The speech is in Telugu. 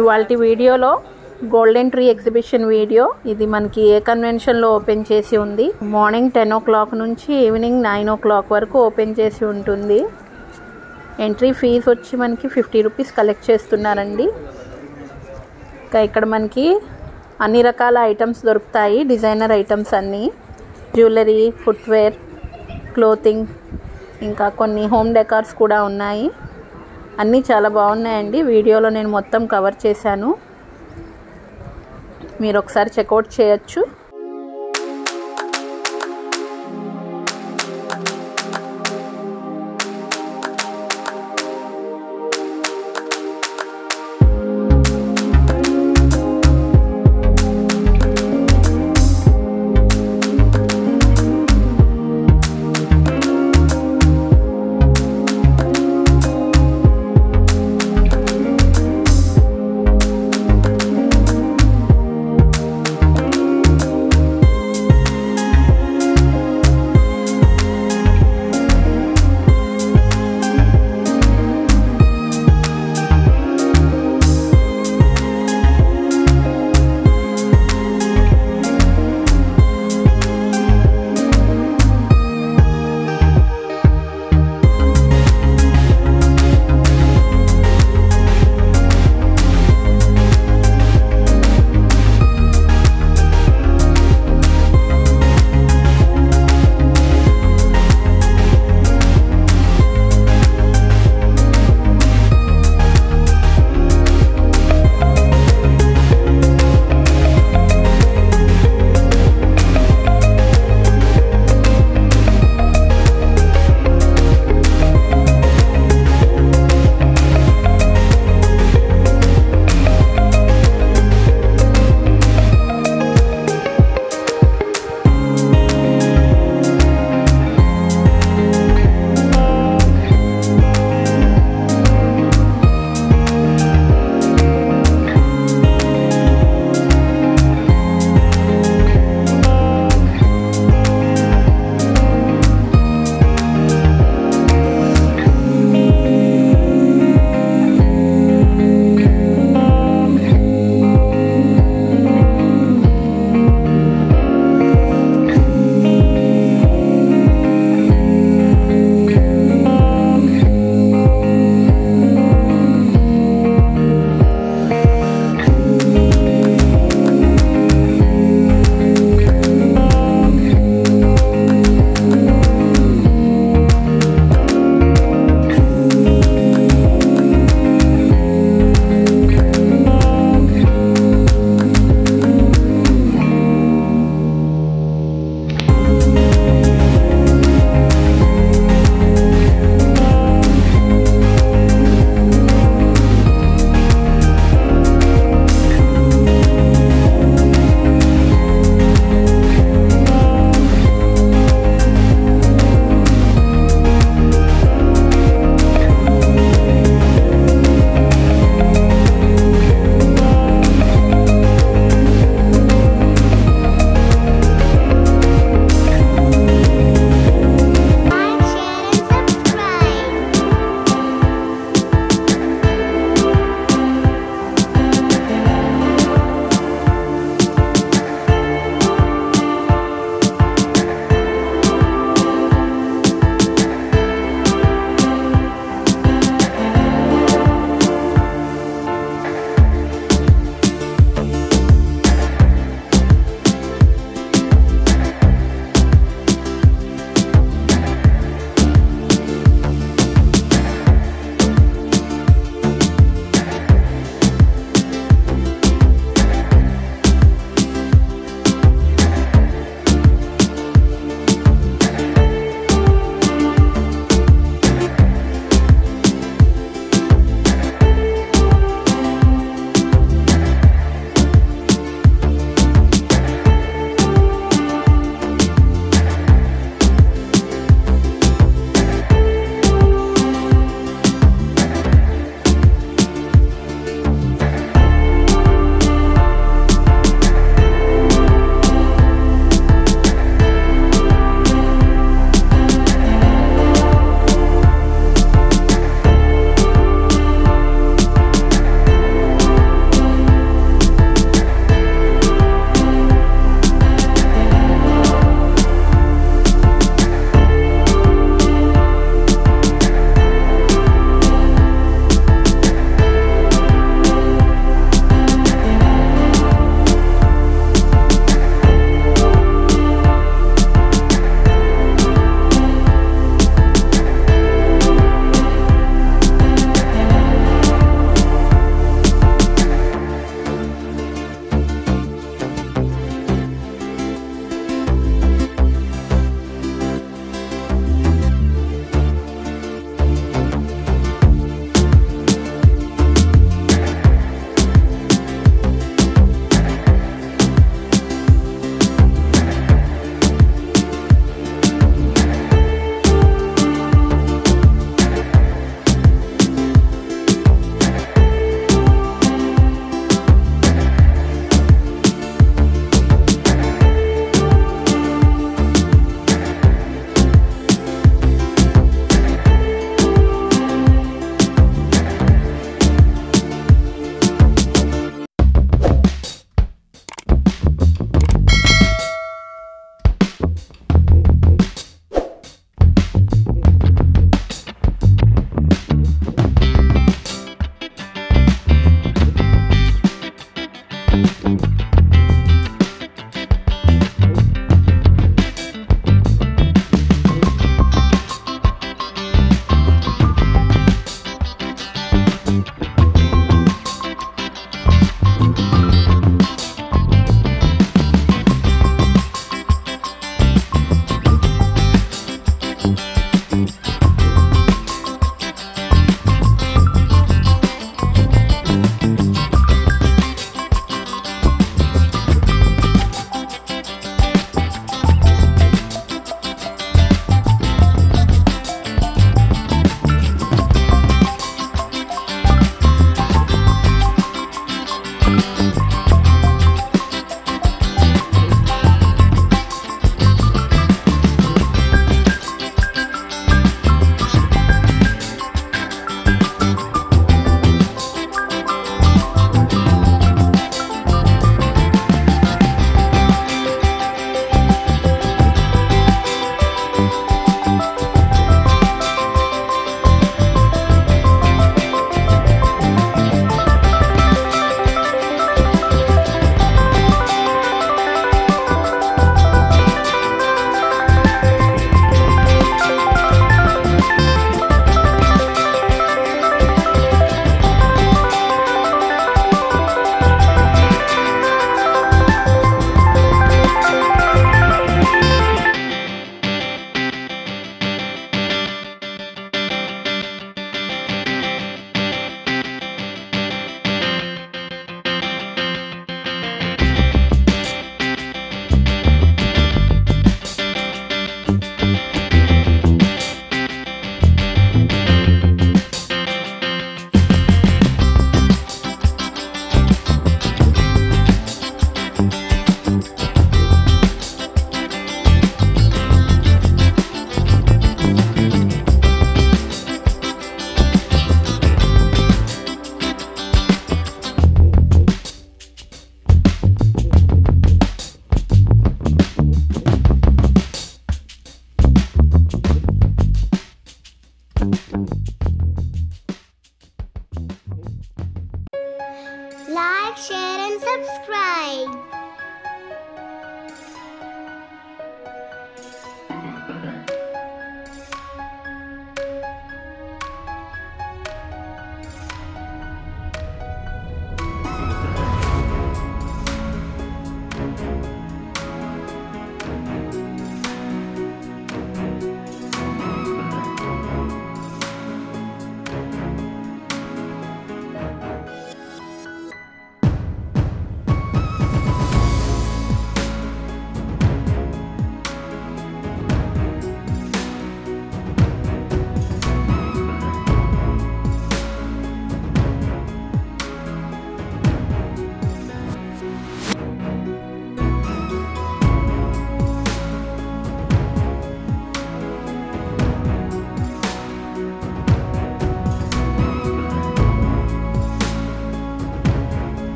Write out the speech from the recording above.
ఇవాళ వీడియోలో గోల్డెన్ ట్రీ ఎగ్జిబిషన్ వీడియో ఇది మనకి ఏ కన్వెన్షన్లో ఓపెన్ చేసి ఉంది? మార్నింగ్ టెన్ ఓ క్లాక్ నుంచి ఈవినింగ్ నైన్ ఓ క్లాక్ వరకు ఓపెన్ చేసి ఉంటుంది. ఎంట్రీ ఫీజు వచ్చి మనకి ఫిఫ్టీ రూపీస్ కలెక్ట్ చేస్తున్నారండి. ఇంకా ఇక్కడ మనకి అన్ని రకాల ఐటమ్స్ దొరుకుతాయి. డిజైనర్ ఐటమ్స్ అన్నీ. జ్యువెలరీ ఫుట్వేర్ క్లోతింగ్ ఇంకా కొన్ని హోమ్ డెకార్స్ కూడా ఉన్నాయి. అన్నీ చాలా బాగున్నాయండి. వీడియోలో నేను మొత్తం కవర్ చేశాను. మీరు ఒకసారి చెక్అవుట్ చేయొచ్చు.